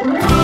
Bye.